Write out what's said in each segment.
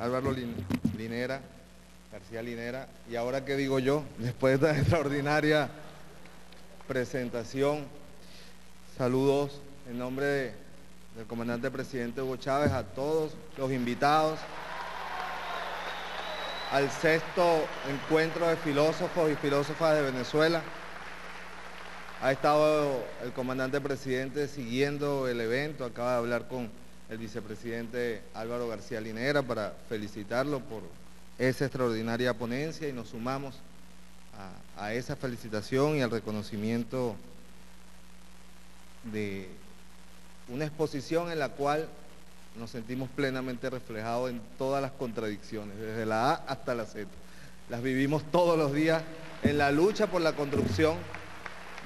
Álvaro Linera, García Linera, y ahora qué digo yo, después de esta extraordinaria presentación, saludos en nombre del comandante presidente Hugo Chávez a todos los invitados al sexto encuentro de filósofos y filósofas de Venezuela. Ha estado el comandante presidente siguiendo el evento, acaba de hablar con el vicepresidente Álvaro García Linera para felicitarlo por esa extraordinaria ponencia y nos sumamos a, esa felicitación y al reconocimiento de una exposición en la cual nos sentimos plenamente reflejados en todas las contradicciones, desde la A hasta la Z. Las vivimos todos los días en la lucha por la construcción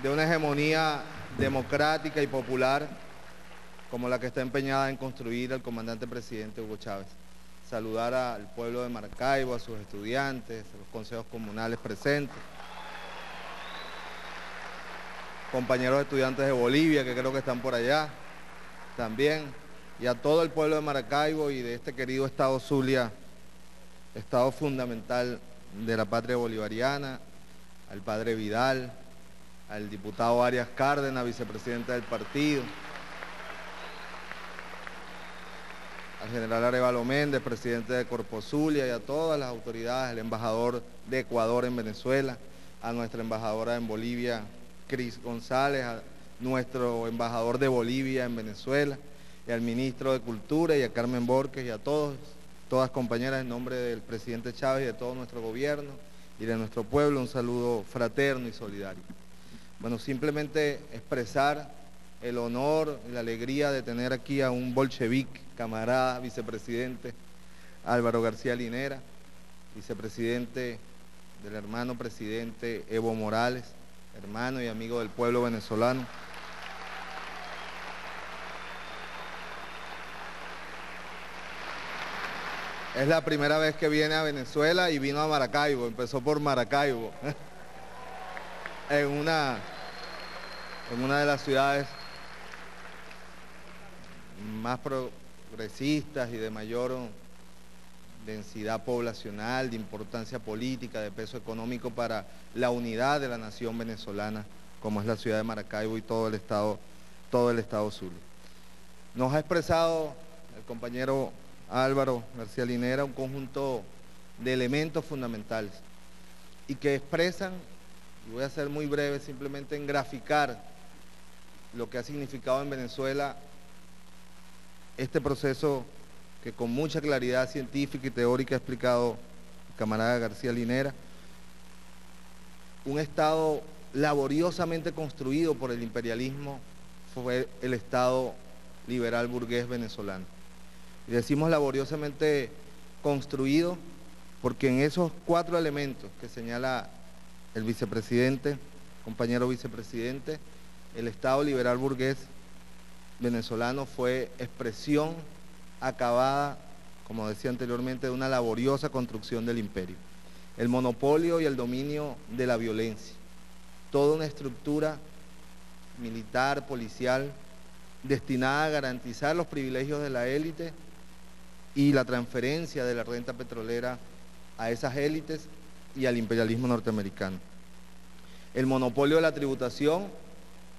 de una hegemonía democrática y popular como la que está empeñada en construir el comandante presidente Hugo Chávez. Saludar al pueblo de Maracaibo, a sus estudiantes, a los consejos comunales presentes, compañeros estudiantes de Bolivia que creo que están por allá también, y a todo el pueblo de Maracaibo y de este querido estado Zulia, estado fundamental de la patria bolivariana, al padre Vidal, al diputado Arias Cárdenas, vicepresidente del partido, al general Arevalo Méndez, presidente de Corpo Zulia, y a todas las autoridades, al embajador de Ecuador en Venezuela, a nuestra embajadora en Bolivia, Cris González, a nuestro embajador de Bolivia en Venezuela, y al ministro de Cultura, y a Carmen Borges, y a todos, todas compañeras, en nombre del presidente Chávez y de todo nuestro gobierno y de nuestro pueblo, un saludo fraterno y solidario. Bueno, simplemente expresar el honor y la alegría de tener aquí a un bolchevique, camarada, vicepresidente Álvaro García Linera, vicepresidente del hermano presidente Evo Morales, hermano y amigo del pueblo venezolano. Es la primera vez que viene a Venezuela y vino a Maracaibo, empezó por Maracaibo. en una, en una de las ciudades más progresistas y de mayor densidad poblacional, de importancia política, de peso económico para la unidad de la nación venezolana, como es la ciudad de Maracaibo y todo el estado, todo el estado sur. Nos ha expresado el compañero Álvaro García Linera un conjunto de elementos fundamentales y que expresan voy a ser muy breve simplemente en graficar lo que ha significado en Venezuela este proceso que con mucha claridad científica y teórica ha explicado el camarada García Linera, un Estado laboriosamente construido por el imperialismo fue el Estado liberal burgués venezolano. Y decimos laboriosamente construido porque en esos cuatro elementos que señala el vicepresidente, compañero vicepresidente, el Estado liberal burgués venezolano fue expresión acabada, como decía anteriormente, de una laboriosa construcción del imperio. El monopolio y el dominio de la violencia. Toda una estructura militar, policial, destinada a garantizar los privilegios de la élite y la transferencia de la renta petrolera a esas élites y al imperialismo norteamericano. El monopolio de la tributación,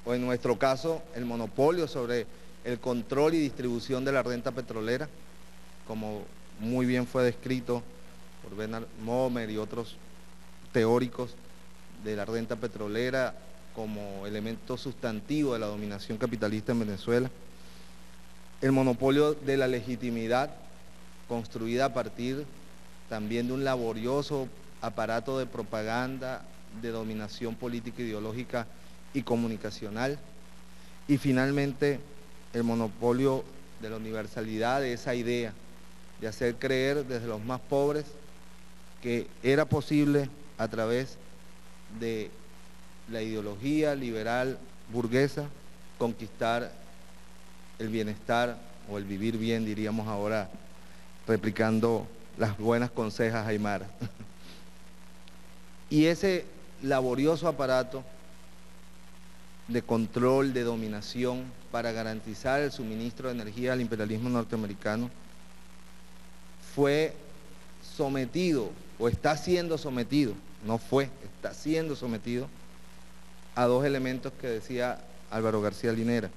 o en nuestro caso, el monopolio sobre el control y distribución de la renta petrolera, como muy bien fue descrito por Bernard Momer y otros teóricos de la renta petrolera como elemento sustantivo de la dominación capitalista en Venezuela. El monopolio de la legitimidad construida a partir también de un laborioso aparato de propaganda, de dominación política, ideológica y comunicacional. Y finalmente, el monopolio de la universalidad de esa idea, de hacer creer desde los más pobres que era posible a través de la ideología liberal burguesa conquistar el bienestar o el vivir bien, diríamos ahora, replicando las buenas consejas Aymara. y ese laborioso aparato de control, de dominación, para garantizar el suministro de energía al imperialismo norteamericano, fue sometido o está siendo sometido, no fue, está siendo sometido a dos elementos que decía Álvaro García Linera,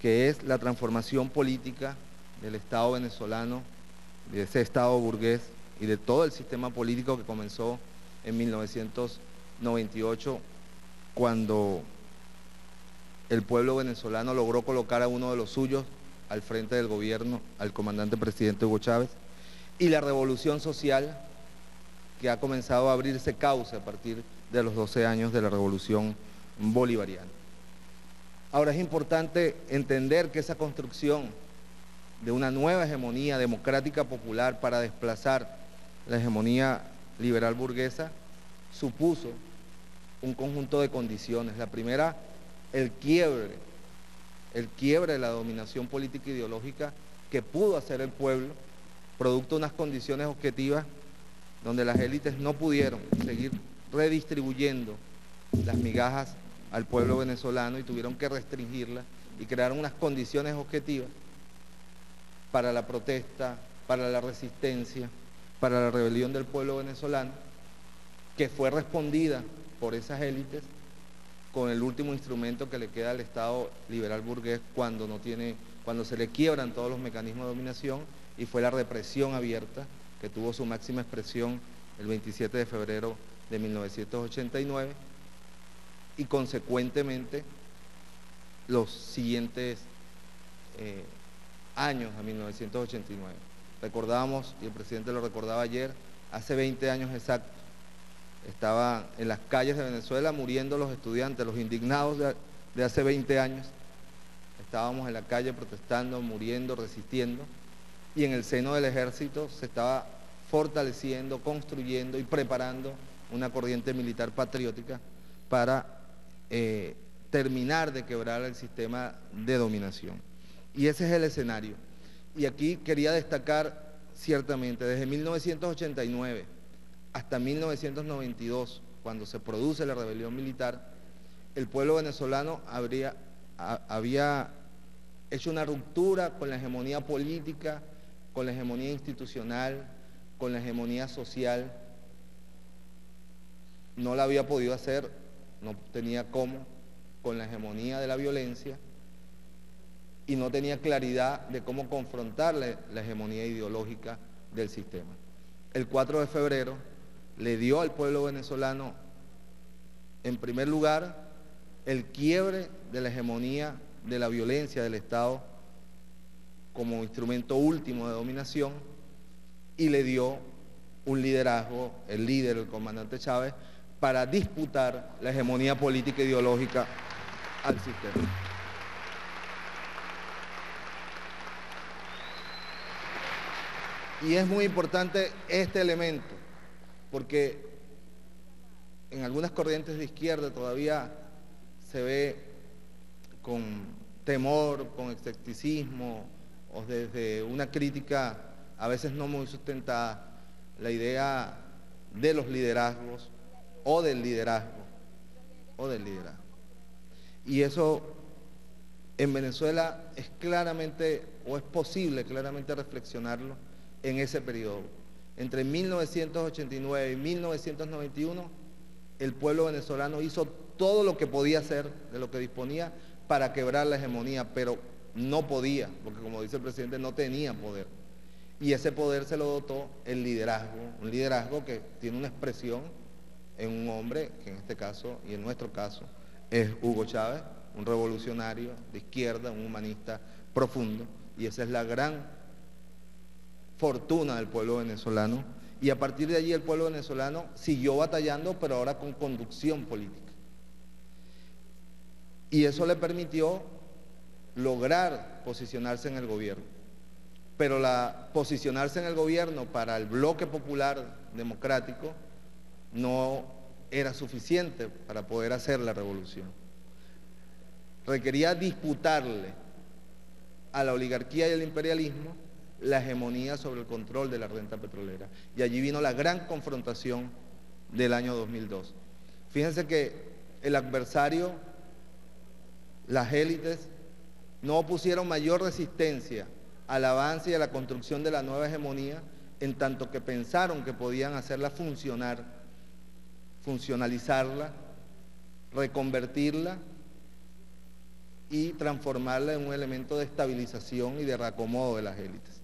que es la transformación política del Estado venezolano, de ese Estado burgués y de todo el sistema político que comenzó en 1998 cuando el pueblo venezolano logró colocar a uno de los suyos al frente del gobierno, al comandante presidente Hugo Chávez, y la revolución social que ha comenzado a abrirse cauce a partir de los 12 años de la revolución bolivariana. Ahora es importante entender que esa construcción de una nueva hegemonía democrática popular para desplazar la hegemonía liberal burguesa supuso un conjunto de condiciones. La primera, el quiebre, el quiebre de la dominación política e ideológica que pudo hacer el pueblo, producto de unas condiciones objetivas donde las élites no pudieron seguir redistribuyendo las migajas al pueblo venezolano y tuvieron que restringirlas y crear unas condiciones objetivas para la protesta, para la resistencia, para la rebelión del pueblo venezolano, que fue respondida por esas élites con el último instrumento que le queda al Estado liberal burgués cuando no tiene, cuando se le quiebran todos los mecanismos de dominación, y fue la represión abierta, que tuvo su máxima expresión el 27 de febrero de 1989 y consecuentemente los siguientes eh, años a 1989. Recordábamos, y el presidente lo recordaba ayer, hace 20 años exactos, estaban en las calles de Venezuela muriendo los estudiantes, los indignados de, de hace 20 años. Estábamos en la calle protestando, muriendo, resistiendo, y en el seno del ejército se estaba fortaleciendo, construyendo y preparando una corriente militar patriótica para eh, terminar de quebrar el sistema de dominación. Y ese es el escenario. Y aquí quería destacar ciertamente, desde 1989 hasta 1992, cuando se produce la rebelión militar, el pueblo venezolano habría, había hecho una ruptura con la hegemonía política, con la hegemonía institucional, con la hegemonía social. No la había podido hacer no tenía cómo con la hegemonía de la violencia y no tenía claridad de cómo confrontar la, hegemonía ideológica del sistema. El 4 de febrero le dio al pueblo venezolano, en primer lugar, el quiebre de la hegemonía de la violencia del Estado como instrumento último de dominación y le dio un liderazgo, el líder, el comandante Chávez, para disputar la hegemonía política e ideológica al sistema. Y es muy importante este elemento, porque en algunas corrientes de izquierda todavía se ve con temor, con escepticismo o desde una crítica a veces no muy sustentada la idea de los liderazgos o del liderazgo, o del liderazgo. Y eso en Venezuela es claramente, o es posible claramente reflexionarlo en ese periodo. Entre 1989 y 1991, el pueblo venezolano hizo todo lo que podía hacer, de lo que disponía, para quebrar la hegemonía, pero no podía, porque como dice el presidente, no tenía poder. Y ese poder se lo dotó el liderazgo, un liderazgo que tiene una expresión en un hombre que en este caso y en nuestro caso es Hugo Chávez, un revolucionario de izquierda, un humanista profundo, y esa es la gran fortuna del pueblo venezolano. Y a partir de allí el pueblo venezolano siguió batallando, pero ahora con conducción política. Y eso le permitió lograr posicionarse en el gobierno. Pero la posicionarse en el gobierno para el bloque popular democrático no era suficiente para poder hacer la revolución. Requería disputarle a la oligarquía y al imperialismo la hegemonía sobre el control de la renta petrolera. Y allí vino la gran confrontación del año 2002. Fíjense que el adversario, las élites, no opusieron mayor resistencia al avance y a la construcción de la nueva hegemonía en tanto que pensaron que podían hacerla funcionar, funcionalizarla, reconvertirla y transformarla en un elemento de estabilización y de reacomodo de las élites.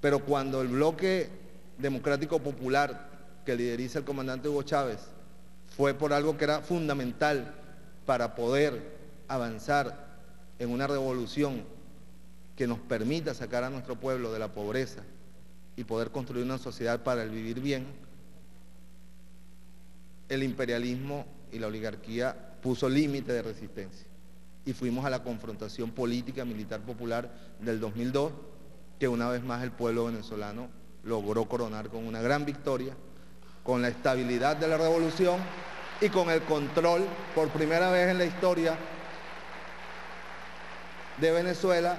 Pero cuando el bloque democrático popular que lideriza el comandante Hugo Chávez fue por algo que era fundamental para poder avanzar en una revolución que nos permita sacar a nuestro pueblo de la pobreza y poder construir una sociedad para el vivir bien, el imperialismo y la oligarquía puso límite de resistencia. Y fuimos a la confrontación política militar popular del 2002 que una vez más el pueblo venezolano logró coronar con una gran victoria, con la estabilidad de la revolución y con el control por primera vez en la historia de Venezuela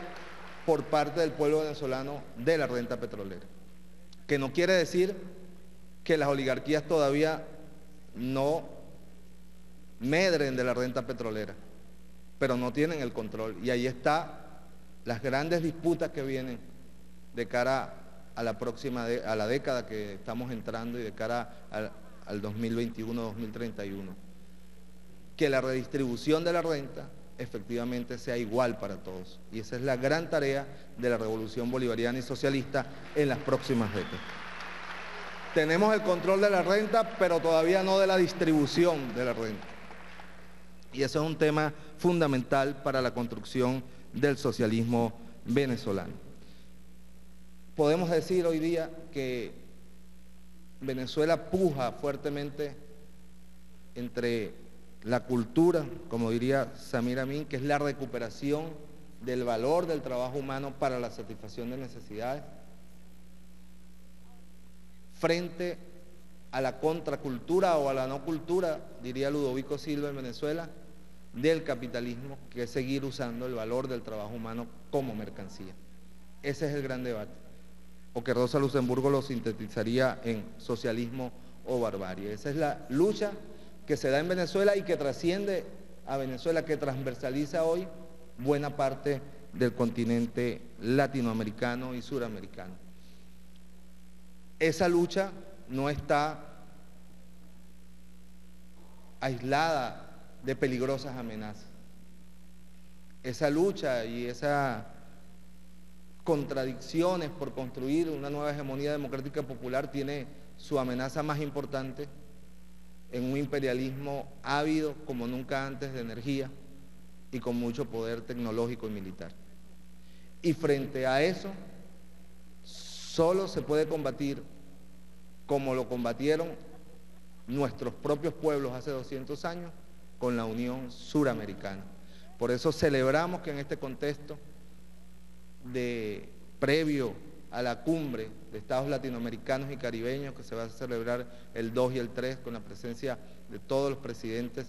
por parte del pueblo venezolano de la renta petrolera. Que no quiere decir que las oligarquías todavía no medren de la renta petrolera, pero no tienen el control. Y ahí está las grandes disputas que vienen de cara a la próxima, a la década que estamos entrando y de cara al, al 2021-2031. Que la redistribución de la renta efectivamente sea igual para todos. Y esa es la gran tarea de la revolución bolivariana y socialista en las próximas décadas. Tenemos el control de la renta, pero todavía no de la distribución de la renta. Y eso es un tema fundamental para la construcción del socialismo venezolano. Podemos decir hoy día que Venezuela puja fuertemente entre la cultura, como diría Samir Amin, que es la recuperación del valor del trabajo humano para la satisfacción de necesidades, frente a la contracultura o a la no cultura, diría Ludovico Silva en Venezuela, del capitalismo, que es seguir usando el valor del trabajo humano como mercancía. Ese es el gran debate. O que Rosa Luxemburgo lo sintetizaría en socialismo o barbarie. Esa es la lucha que se da en Venezuela y que trasciende a Venezuela, que transversaliza hoy buena parte del continente latinoamericano y suramericano. Esa lucha no está aislada de peligrosas amenazas. Esa lucha y esas contradicciones por construir una nueva hegemonía democrática popular tiene su amenaza más importante en un imperialismo ávido como nunca antes de energía y con mucho poder tecnológico y militar. Y frente a eso, solo se puede combatir como lo combatieron nuestros propios pueblos hace 200 años con la Unión Suramericana. Por eso celebramos que en este contexto de previo a la cumbre de estados latinoamericanos y caribeños que se va a celebrar el 2 y el 3 con la presencia de todos los presidentes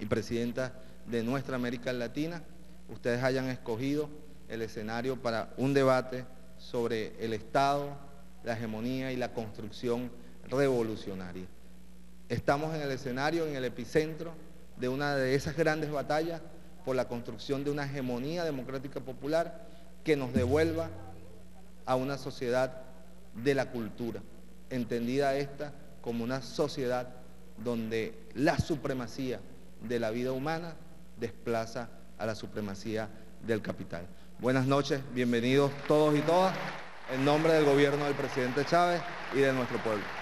y presidentas de nuestra América Latina, ustedes hayan escogido el escenario para un debate sobre el Estado, la hegemonía y la construcción revolucionaria. Estamos en el escenario, en el epicentro de una de esas grandes batallas por la construcción de una hegemonía democrática popular que nos devuelva a una sociedad de la cultura, entendida esta como una sociedad donde la supremacía de la vida humana desplaza a la supremacía del capital. Buenas noches, bienvenidos todos y todas, en nombre del gobierno del presidente Chávez y de nuestro pueblo.